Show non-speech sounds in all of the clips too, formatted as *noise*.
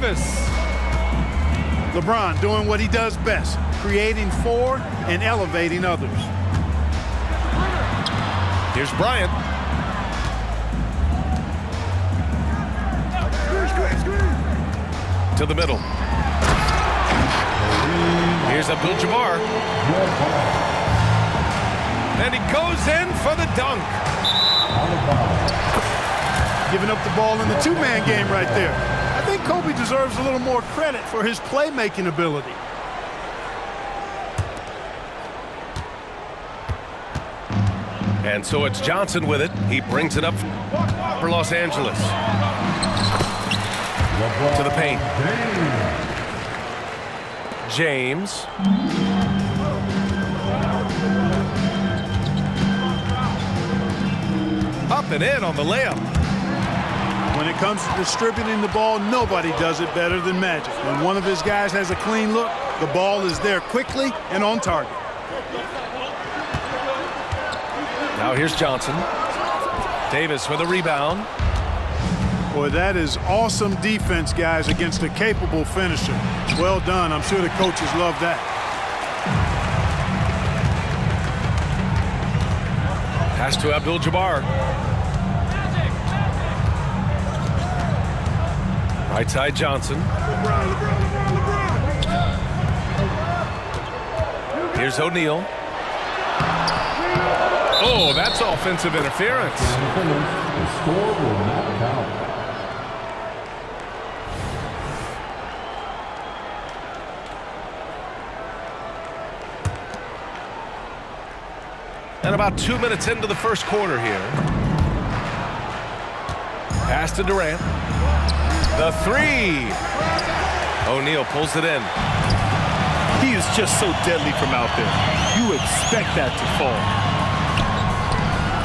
Davis. LeBron doing what he does best, creating for and elevating others. Here's Bryant. To the middle. Here's Abdul-Jabbar. And he goes in for the dunk. Giving up the ball in the two-man game right there. Kobe deserves a little more credit for his playmaking ability. And so it's Johnson with it. He brings it up for Los Angeles. To the paint. James. Up and in on the layup. When it comes to distributing the ball, nobody does it better than Magic. When one of his guys has a clean look, the ball is there quickly and on target. Now here's Johnson. Davis with a rebound. Boy, that is awesome defense, guys, against a capable finisher. Well done. I'm sure the coaches love that. Pass to Abdul-Jabbar. Right side Johnson. Here's O'Neal. Oh, that's offensive interference. The score will not count. And about two minutes into the first quarter here. Pass to Durant. The three. O'Neal pulls it in. He is just so deadly from out there. You expect that to fall.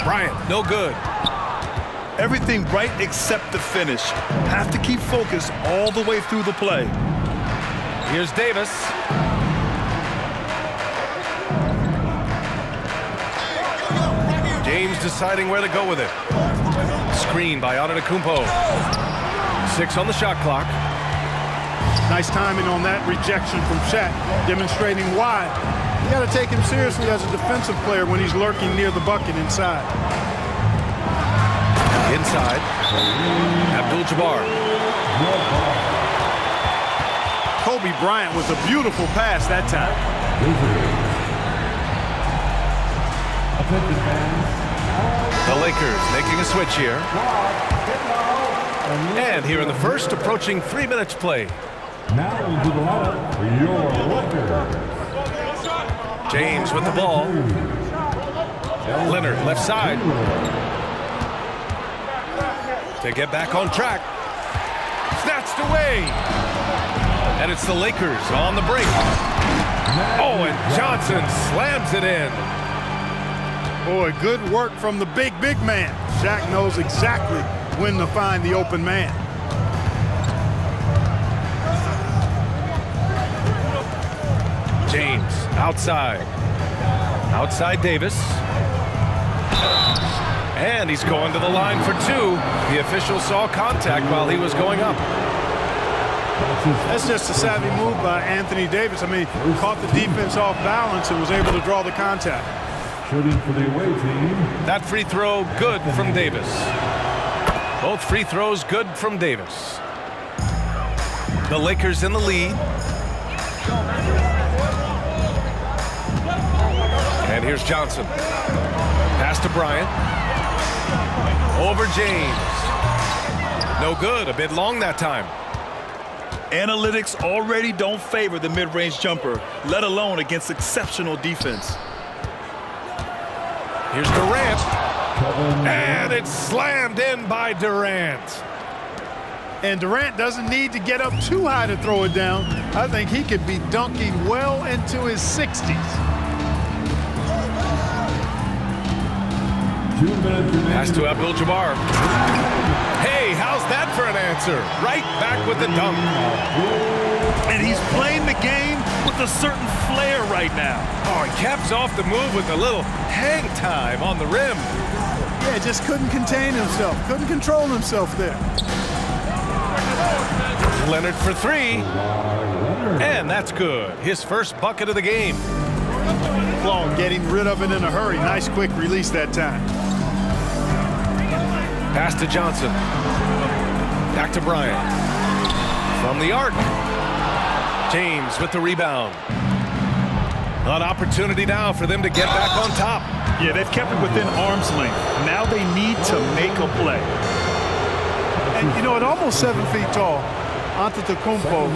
Bryant, no good. Everything right except the finish. Have to keep focused all the way through the play. Here's Davis. James deciding where to go with it. Screen by Antetokounmpo. Six on the shot clock. Nice timing on that rejection from Shaq, demonstrating why. You got to take him seriously as a defensive player when he's lurking near the bucket inside. Inside. Abdul-Jabbar. Kobe Bryant with a beautiful pass that time. The Lakers making a switch here. And here in the first, approaching three minutes play. Now into the lineup for your Lakers. James with the ball. Leonard left side. To get back on track. Snatched away. And it's the Lakers on the break. Oh, and Johnson slams it in. Boy, good work from the big, big man. Shaq knows exactly when to find the open man. James outside. Outside Davis. And he's going to the line for two. The official saw contact while he was going up. That's just a savvy move by Anthony Davis. I mean, caught the defense off balance and was able to draw the contact. Shooting for the away team. That free throw good from Davis. Both free throws good from Davis. The Lakers in the lead. And here's Johnson. Pass to Bryant. Over James. No good. A bit long that time. Analytics already don't favor the mid-range jumper, let alone against exceptional defense. Here's Durant. And it's slammed in by Durant. And Durant doesn't need to get up too high to throw it down. I think he could be dunking well into his 60s. Two minutes remaining. Pass to Abdul-Jabbar. Hey, how's that for an answer? Right back with the dunk. And he's playing the game with a certain flair right now. Oh, he caps off the move with a little hang time on the rim. Yeah, just couldn't contain himself. Couldn't control himself there. Leonard for three. And that's good. His first bucket of the game. Claw getting rid of it in a hurry. Nice quick release that time. Pass to Johnson. Back to Bryant. From the arc. James with the rebound. An opportunity now for them to get back on top. Yeah, they've kept it within arm's length. Now they need to make a play. And, you know, at almost seven feet tall, Antetokounmpo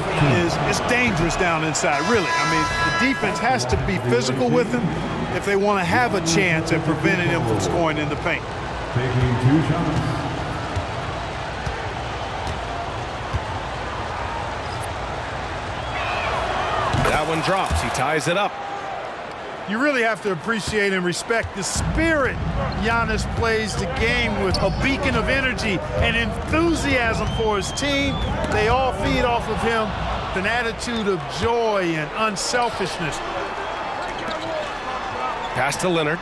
is it's dangerous down inside, really. I mean, the defense has to be physical with him if they want to have a chance at preventing him from scoring in the paint. Taking two shots. One drops. He ties it up. You really have to appreciate and respect the spirit Giannis plays the game with a beacon of energy and enthusiasm for his team. They all feed off of him with an attitude of joy and unselfishness. Pass to Leonard.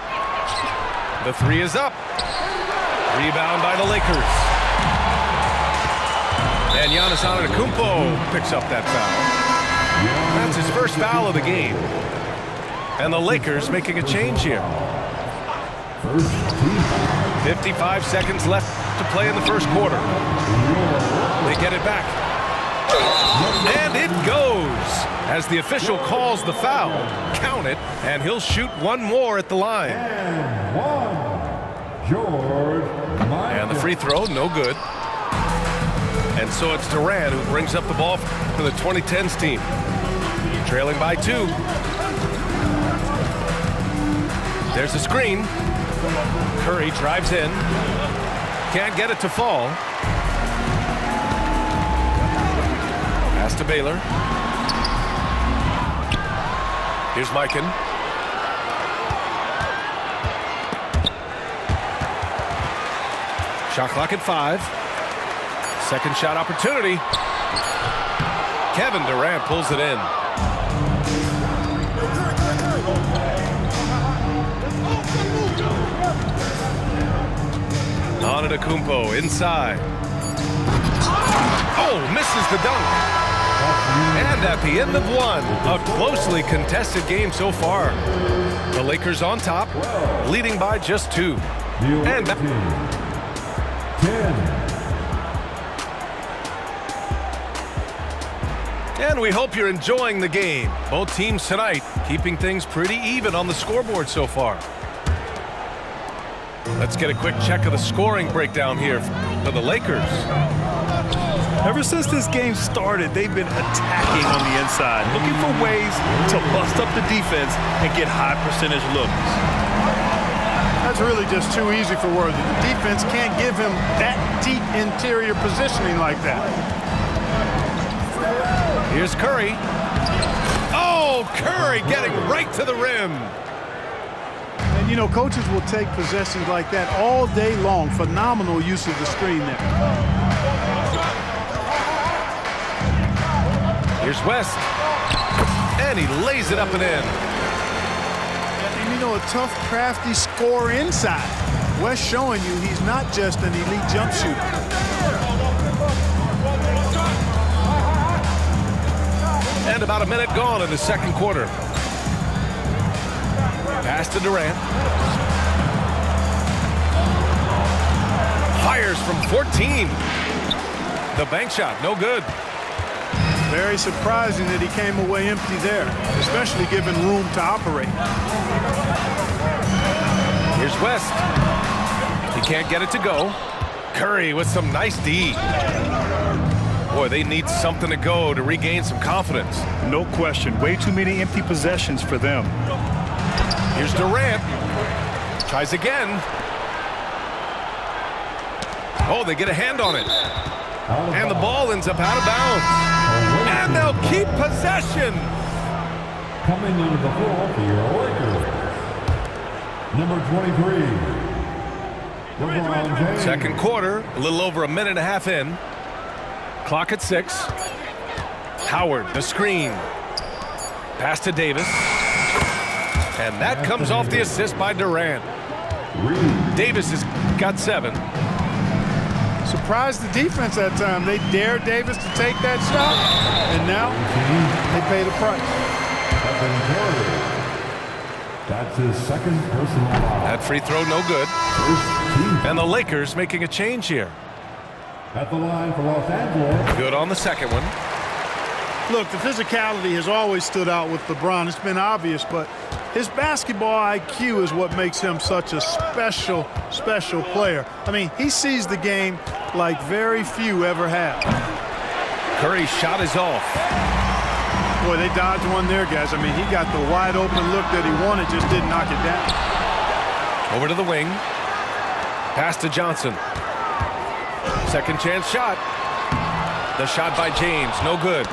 The three is up. Rebound by the Lakers. And Giannis Antetokounmpo picks up that foul. That's his first foul of the game. And the Lakers making a change here. 55 seconds left to play in the first quarter. They get it back. And it goes. As the official calls the foul, count it, and he'll shoot one more at the line. And one. George the free throw, no good. And so it's Durant who brings up the ball for the 2010s team. Trailing by two. There's a screen. Curry drives in. Can't get it to fall. Pass to Baylor. Here's Mikan. Shot clock at five. Second shot opportunity. Kevin Durant pulls it in. Antetokounmpo inside. Oh, misses the dunk. And at the end of one, a closely contested game so far. The Lakers on top, leading by just two. And that- Ten. And we hope you're enjoying the game. Both teams tonight keeping things pretty even on the scoreboard so far. Let's get a quick check of the scoring breakdown here for the Lakers. Ever since this game started, they've been attacking on the inside, looking for ways to bust up the defense and get high percentage looks. That's really just too easy for Worthy. The defense can't give him that deep interior positioning like that. Here's Curry. Oh, Curry getting right to the rim. You know, coaches will take possessions like that all day long. Phenomenal use of the screen there. Here's West. And he lays it up and in. And, you know, a tough, crafty score inside. West showing you he's not just an elite jump shooter. And about a minute gone in the second quarter. Pass to Durant. Fires from 14. The bank shot, no good. Very surprising that he came away empty there, especially given room to operate. Here's West. He can't get it to go. Curry with some nice D. Boy, they need something to go to regain some confidence. No question, way too many empty possessions for them. Here's Durant. Tries again. Oh, they get a hand on it. And the ball ends up out of bounds. And they'll keep possession. Coming into the floor for your Lakers. Number 23. Second quarter, a little over a minute and a half in. Clock at six. Howard, the screen. Pass to Davis. And that comes off the assist by Durant. Davis has got seven. Surprised the defense that time. They dared Davis to take that shot, and now they pay the price. That's his second personal foul. That free throw no good. And the Lakers making a change here. At the line for Los Angeles, Good on the second one. Look, the physicality has always stood out with LeBron. It's been obvious, but his basketball IQ is what makes him such a special, special player. I mean, he sees the game like very few ever have. Curry's shot is off. Boy, they dodged one there, guys. I mean, he got the wide open look that he wanted, just didn't knock it down. Over to the wing. Pass to Johnson. Second chance shot. The shot by James, no good.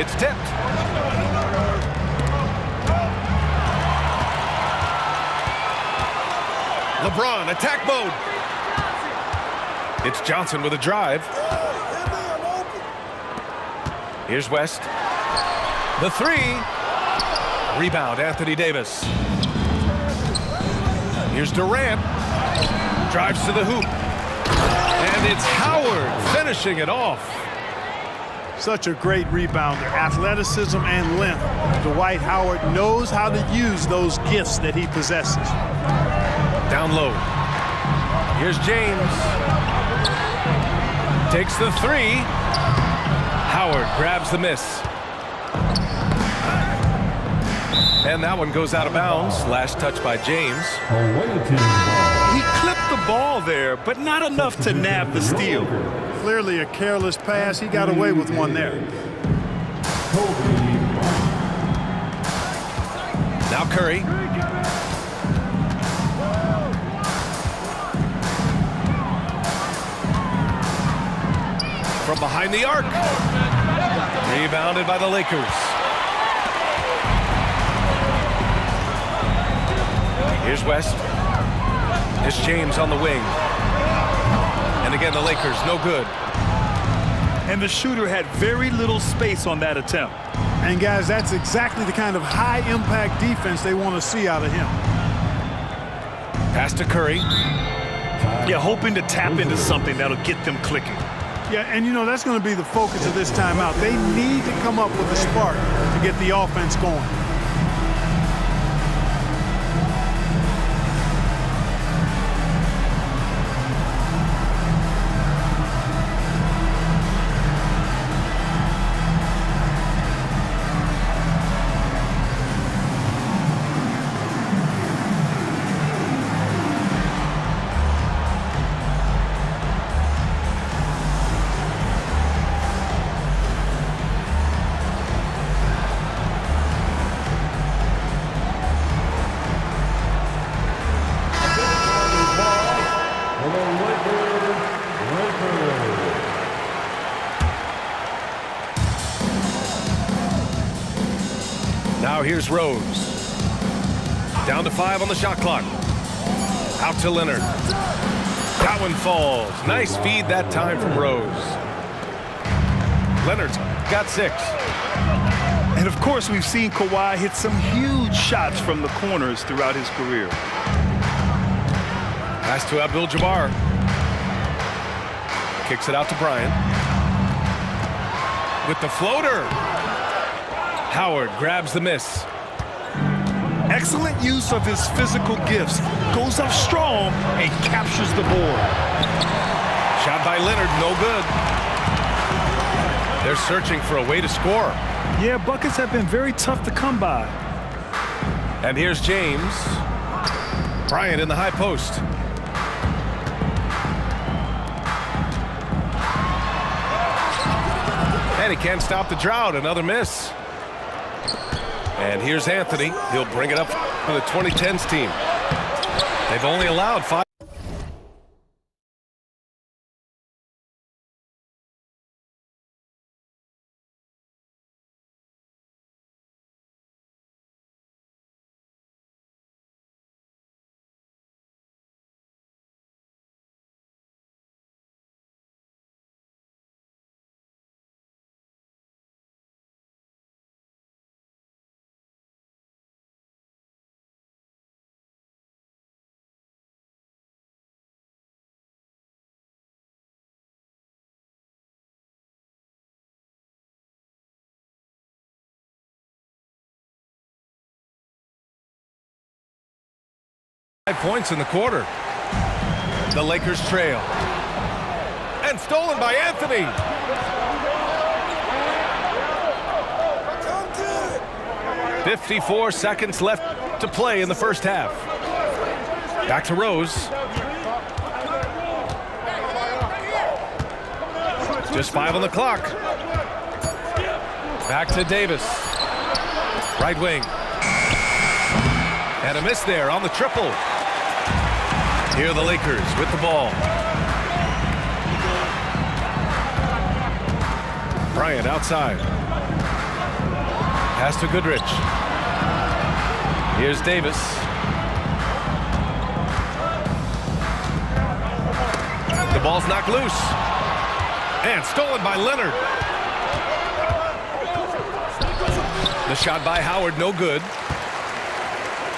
It's tipped. LeBron, attack mode. It's Johnson with a drive. Here's West. The three. Rebound, Anthony Davis. Here's Durant. Drives to the hoop. And it's Howard finishing it off. Such a great rebounder, athleticism and length. Dwight Howard knows how to use those gifts that he possesses. Down low. Here's James. Takes the three. Howard grabs the miss. And that one goes out of bounds. Last touch by James. away team. He clipped the ball there, but not enough to nab the steal. Clearly a careless pass. He got away with one there. Kobe Bryant. Now Curry. From behind the arc. Rebounded by the Lakers. Here's West. It's James on the wing. And again, the Lakers, no good. And the shooter had very little space on that attempt. And guys, that's exactly the kind of high impact defense they want to see out of him. Pass to Curry. Yeah, hoping to tap into something that'll get them clicking. Yeah, and you know, that's going to be the focus of this timeout. They need to come up with a spark to get the offense going. Now here's Rose. Down to five on the shot clock. Out to Leonard. That one falls. Nice feed that time from Rose. Leonard's got six. And of course, we've seen Kawhi hit some huge shots from the corners throughout his career. Pass to Abdul-Jabbar. Kicks it out to Bryant. With the floater. Howard grabs the miss. Excellent use of his physical gifts. Goes up strong and captures the board. Shot by Leonard, no good. They're searching for a way to score. Yeah, buckets have been very tough to come by. And here's James. Bryant in the high post. And he can't stop the drought. Another miss. And here's Anthony. He'll bring it up for the 2010s team. They've only allowed five. Five points in the quarter. The Lakers trail. And stolen by Anthony. 54 seconds left to play in the first half. Back to Rose. Just five on the clock. Back to Davis. Right wing. And a miss there on the triple. Here are the Lakers with the ball. Bryant outside. Pass to Goodrich. Here's Davis. The ball's knocked loose. And stolen by Leonard. The shot by Howard, no good.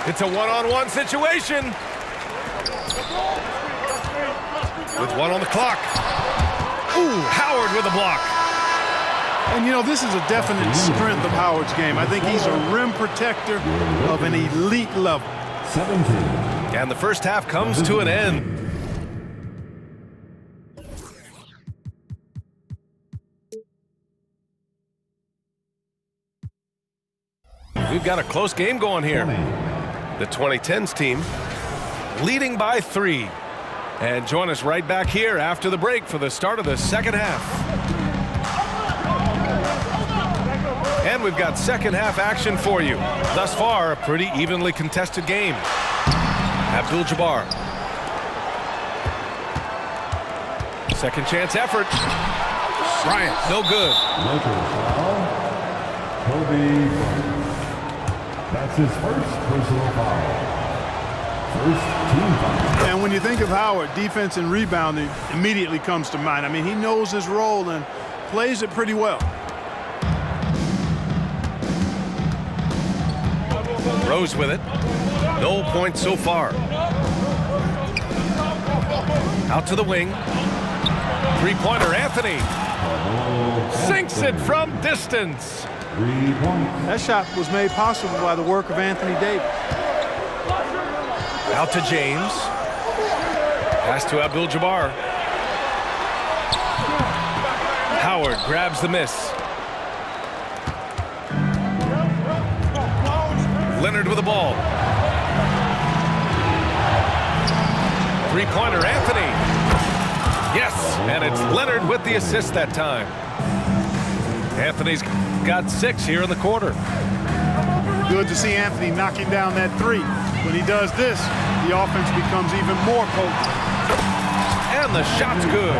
It's a one-on-one -on -one situation. With one on the clock. Ooh, Howard with a block. And, you know, this is a definite strength of Howard's game. I think he's a rim protector of an elite level. 17. And the first half comes to an end. We've got a close game going here. The 2010s team leading by three. And join us right back here after the break for the start of the second half. And we've got second half action for you. Thus far, a pretty evenly contested game. Abdul-Jabbar. Second chance effort. Bryant, no good. Lakers foul. Kobe That's his first personal foul. First team foul. And when you think of Howard, defense and rebounding immediately comes to mind. I mean, he knows his role and plays it pretty well. Rose with it. No points so far. Out to the wing. Three-pointer, Anthony. Sinks it from distance. That shot was made possible by the work of Anthony Davis. Out to James. Pass to Abdul-Jabbar. Howard grabs the miss. Leonard with the ball. Three-pointer, Anthony. Yes, and it's Leonard with the assist that time. Anthony's got six here in the quarter. Good to see Anthony knocking down that three. When he does this, the offense becomes even more potent. And the shot's good.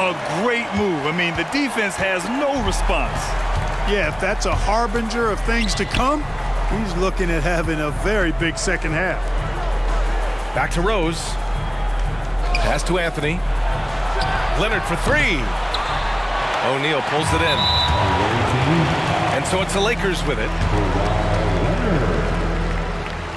A great move. I mean, the defense has no response. Yeah, if that's a harbinger of things to come, he's looking at having a very big second half. Back to Rose. Pass to Anthony. Leonard for three. O'Neal pulls it in. And so it's the Lakers with it.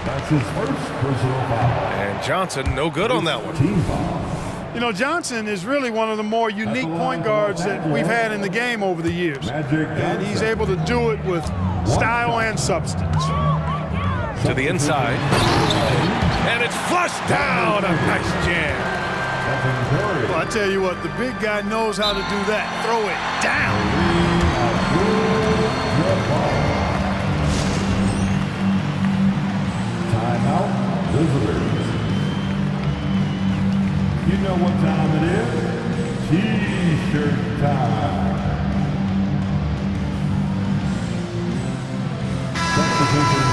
That's his first personal foul. And Johnson, no good on that one. Team foul. You know, Johnson is really one of the more unique point guards that we've had in the game over the years. And he's able to do it with style and substance. To the inside. And it's flushed down. A nice jam. Well, I tell you what, the big guy knows how to do that. Throw it down. Visitors. You know what time it is? T-shirt time. Substitutions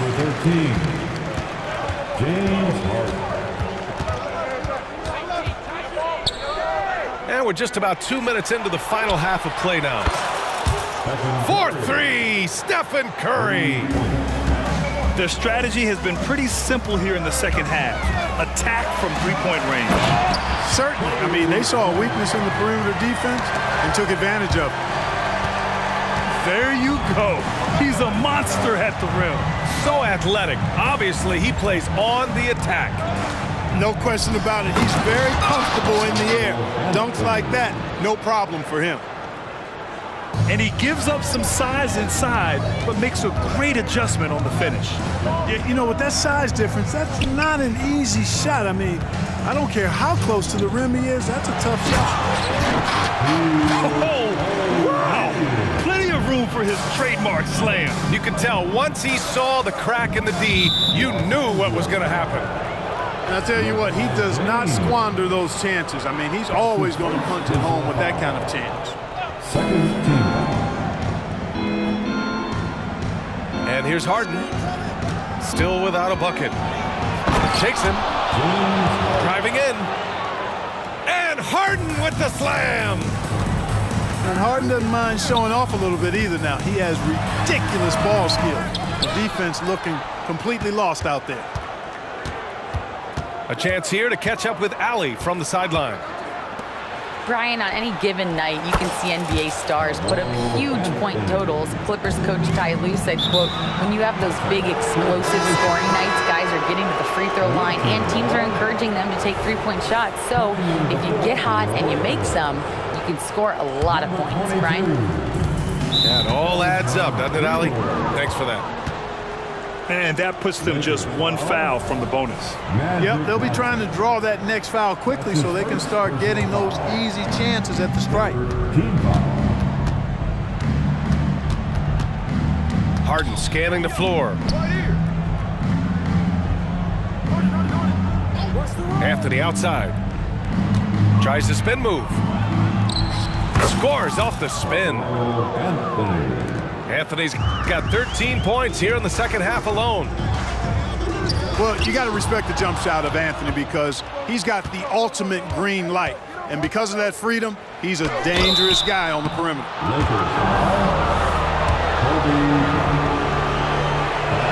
Number 13, James Harden. And we're just about two minutes into the final half of play now. For three, Stephen Curry. Their strategy has been pretty simple here in the second half. Attack from three-point range. Certainly. I mean, they saw a weakness in the perimeter defense and took advantage of it. There you go. He's a monster at the rim. So athletic. Obviously, he plays on the attack. No question about it. He's very comfortable in the air. Dunks like that, no problem for him. And he gives up some size inside, but makes a great adjustment on the finish. Yeah, you know, with that size difference, that's not an easy shot. I mean, I don't care how close to the rim he is, that's a tough shot. Oh, wow. Plenty of room for his trademark slam. You can tell once he saw the crack in the D, you knew what was going to happen. And I tell you what, he does not hmm. squander those chances. I mean, he's always going to punch it home with that kind of chance. Second team. And here's Harden. Still without a bucket. Shakes him. Driving in. And Harden with the slam. And Harden doesn't mind showing off a little bit either now. He has ridiculous ball skill. The defense looking completely lost out there. A chance here to catch up with Allie from the sideline. Brian, on any given night, you can see NBA stars put up huge point totals. Clippers coach Ty Lue said, quote, when you have those big explosive scoring nights, guys are getting to the free throw line and teams are encouraging them to take three-point shots. So if you get hot and you make some, you can score a lot of points. Brian? That all adds up, doesn't it, Allie? Thanks for that. And that puts them just one foul from the bonus. Yep, they'll be trying to draw that next foul quickly so they can start getting those easy chances at the strike. Harden scanning the floor. Anthony outside. Tries the spin move. Scores off the spin. Anthony. Anthony's got 13 points here in the second half alone. Well, you got to respect the jump shot of Anthony because he's got the ultimate green light. And because of that freedom, he's a dangerous guy on the perimeter. Lakers. Kobe Bryant.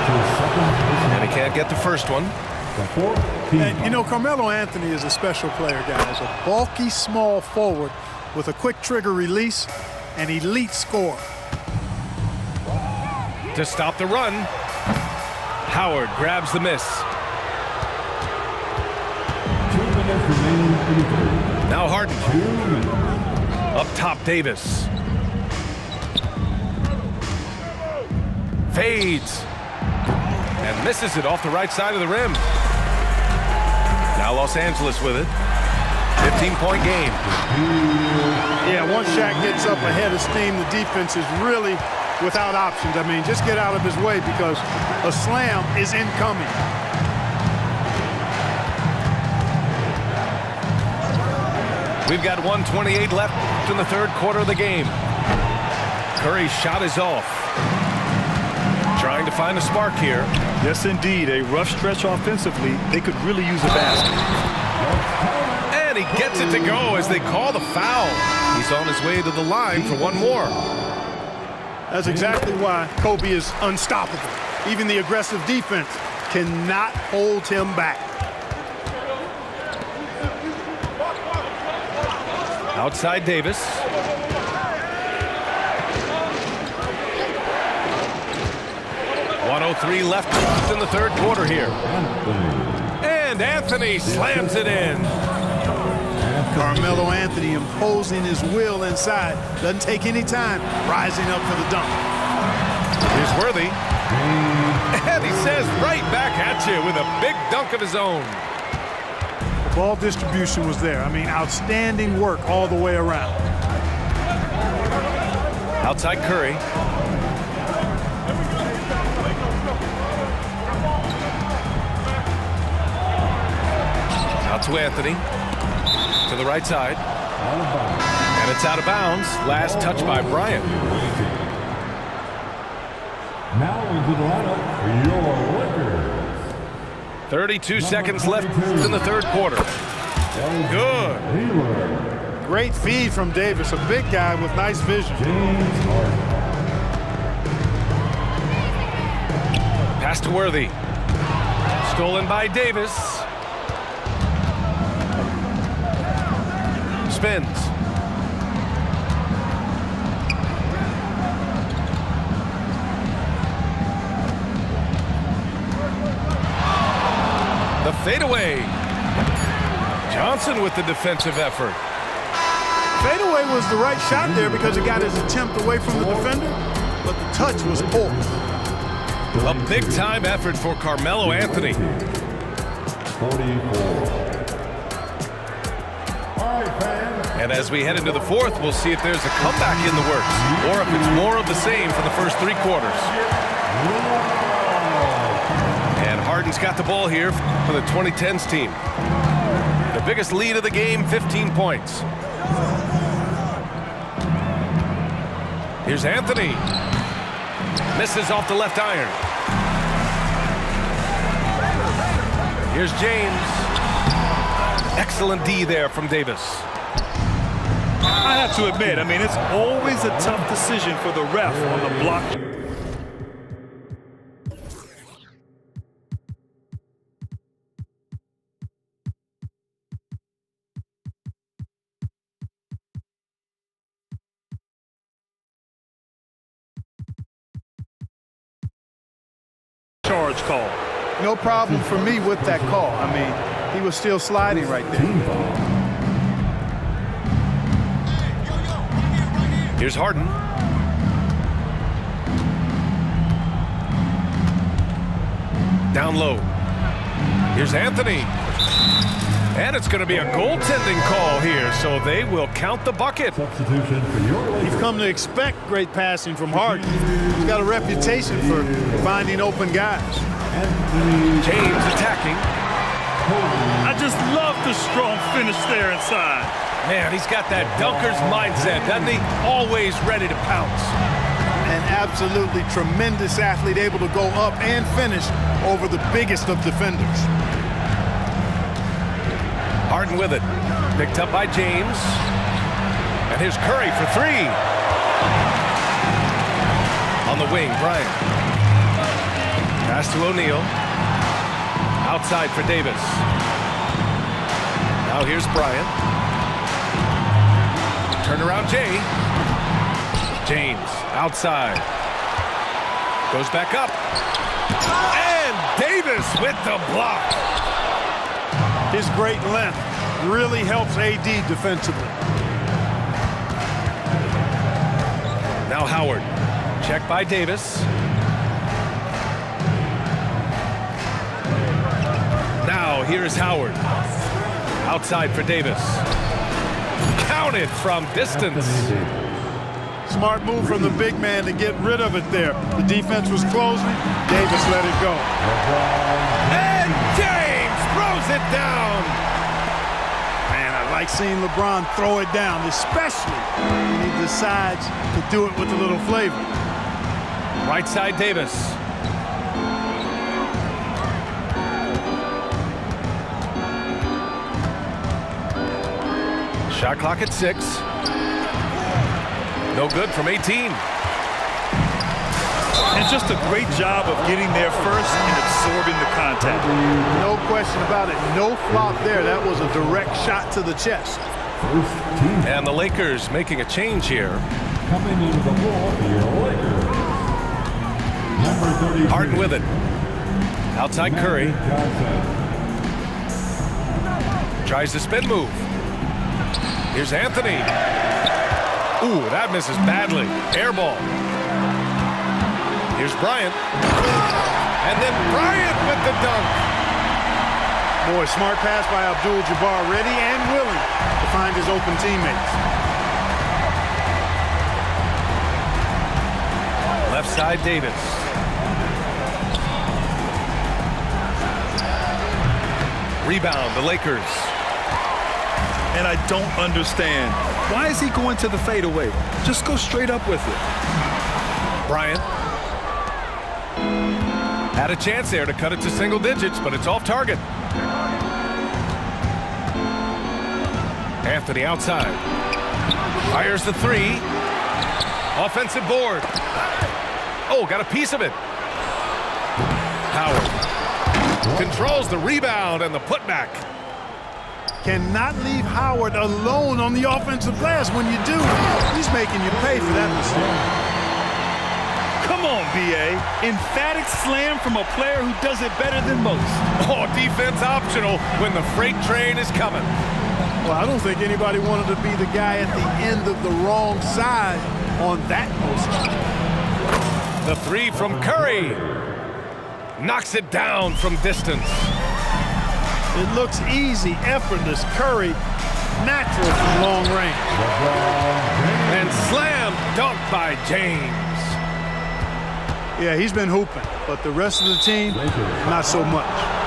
To second And he can't get the first one. The fourth team And, you know, Carmelo Anthony is a special player, guys. A bulky, small forward with a quick trigger release, an elite score. To stop the run, Howard grabs the miss. Now Harden up top Davis. Fades. And misses it off the right side of the rim. Now Los Angeles with it. 15-point game. Yeah, once Shaq gets up ahead of steam, the defense is really without options. I mean, just get out of his way because a slam is incoming. We've got 128 left in the third quarter of the game. Curry's shot is off. Trying to find a spark here. Yes, indeed. A rough stretch offensively. They could really use a basket. And he gets it to go as they call the foul. He's on his way to the line for one more. That's exactly why Kobe is unstoppable. Even the aggressive defense cannot hold him back. Outside Davis. One oh three left in the third quarter here. And Anthony slams it in. Carmelo Anthony imposing his will inside. Doesn't take any time rising up for the dunk. Here's Worthy. And he says right back at you with a big dunk of his own. The ball distribution was there. I mean, outstanding work all the way around. Outside Curry. Out to Anthony. To the right side. Out of bounds. And it's out of bounds. Last touch by Bryant. Now in into the lineup for your Lakers. 32 seconds left in the third quarter. Good. Great feed from Davis, a big guy with nice vision. James Pass to Worthy. Stolen by Davis. Spins. The fadeaway. Johnson with the defensive effort. Fadeaway was the right shot there because he got his attempt away from the defender, but the touch was poor. A big-time effort for Carmelo Anthony. 44. And as we head into the fourth, we'll see if there's a comeback in the works or if it's more of the same for the first three quarters. And Harden's got the ball here for the 2010s team. The biggest lead of the game, 15 points. Here's Anthony. Misses off the left iron. Here's James. Excellent D there from Davis. I have to admit, I mean, it's always a tough decision for the ref on the block. Charge call. No problem for me with that call. I mean, he was still sliding right there. Here's Harden. Down low. Here's Anthony. And it's going to be a goaltending call here, so they will count the bucket. Substitution for your Lakers. You've come to expect great passing from Harden. He's got a reputation for finding open guys. James attacking. I just love the strong finish there inside. Man, he's got that dunker's mindset, doesn't he? Always ready to pounce. An absolutely tremendous athlete able to go up and finish over the biggest of defenders. Harden with it. Picked up by James. And here's Curry for three. On the wing, Bryant. Pass to O'Neal. Outside for Davis. Now here's Bryant. Turnaround Jay. James outside. Goes back up. And Davis with the block. His great length really helps AD defensively. Now Howard. Check by Davis. Now here's Howard. Outside for Davis. Counted from distance. Smart move from the big man to get rid of it there. The defense was closing. Davis let it go. And James throws it down. Man, I like seeing LeBron throw it down, especially when he decides to do it with a little flavor. Right side Davis. Shot clock at six. No good from 18. And just a great job of getting there first and absorbing the contact. No question about it. No flop there. That was a direct shot to the chest. And the Lakers making a change here. coming into the ball for your Lakers. Number 33. Harden with it. Outside Curry. Tries the spin move. Here's Anthony. Ooh, that misses badly. Air ball. Here's Bryant. And then Bryant with the dunk. Boy, smart pass by Abdul-Jabbar, ready and willing to find his open teammates. Left side Davis. Rebound, the Lakers. And I don't understand. Why is he going to the fadeaway? Just go straight up with it. Bryant. Had a chance there to cut it to single digits, but it's off target. Anthony outside. Fires the three. Offensive board. Oh, got a piece of it. Howard controls the rebound and the putback. Cannot leave Howard alone on the offensive glass. When you do, he's making you pay for that mistake. Come on, B.A. Emphatic slam from a player who does it better than most. *laughs* Oh, defense optional when the freight train is coming. Well, I don't think anybody wanted to be the guy at the end of the wrong side on that post. The three from Curry. Knocks it down from distance. It looks easy, effortless. Curry, natural from long range. And slam dunk by James. Yeah, he's been hooping, but the rest of the team, not so much.